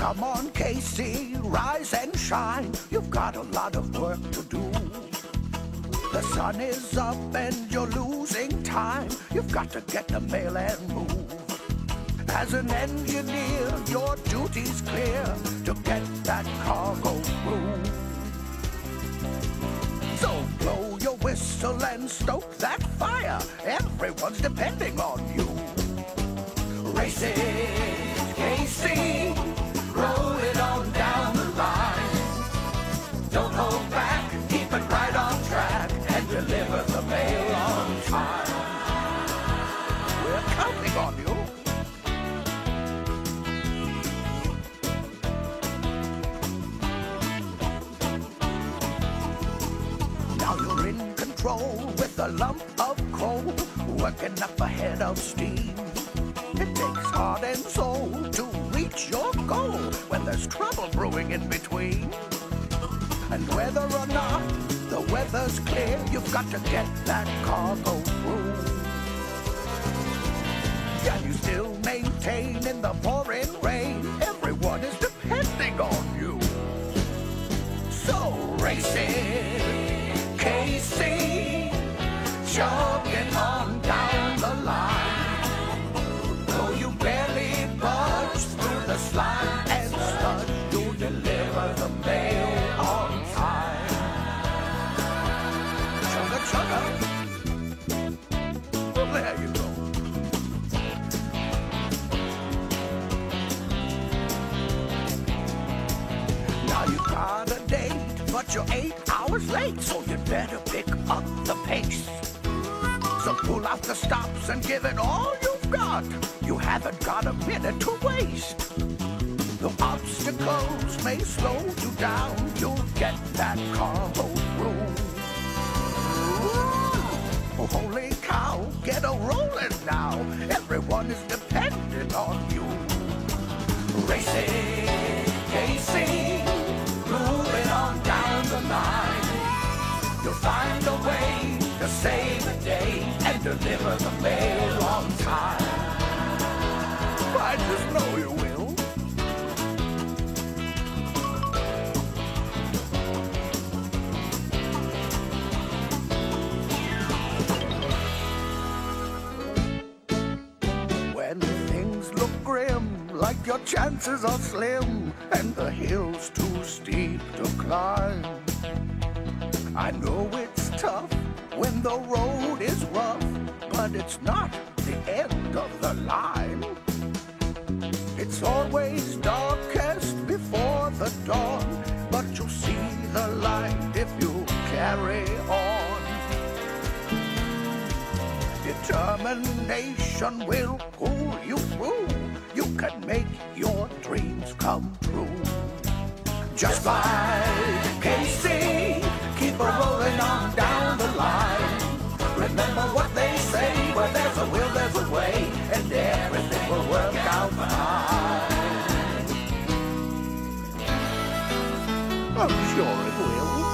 Come on, Casey, rise and shine. You've got a lot of work to do. The sun is up and you're losing time. You've got to get the mail and move. As an engineer, your duty's clear to get that cargo through. So blow your whistle and stoke that fire. Everyone's depending on you. Racing, with a lump of coal, working up a head of steam. It takes heart and soul to reach your goal when there's trouble brewing in between. And whether or not the weather's clear, you've got to get that cargo through. Can you still maintain in the jogging on down the line. Though you barely budge through the slime and sludge, you deliver the mail on time. Chugga chugga. Well, there you go. Now you got a date, but you're eight hours late, so you better pick up the pace. So pull out the stops and give it all you've got. You haven't got a minute to waste. The obstacles may slow you down. You'll get that cargo through. Oh, holy cow, get a rolling now. Everyone is dependent on you. Racing, Casey, moving on down the line. You'll find a way to save deliver the mail on time. I just know you will. When things look grim, like your chances are slim, and the hill's too steep to climb. I know it's tough when the road is rough, but it's not the end of the line. It's always darkest before the dawn, but you'll see the light if you carry on. Determination will pull you through. You can make your dreams come true. Just like 啊不需要我们的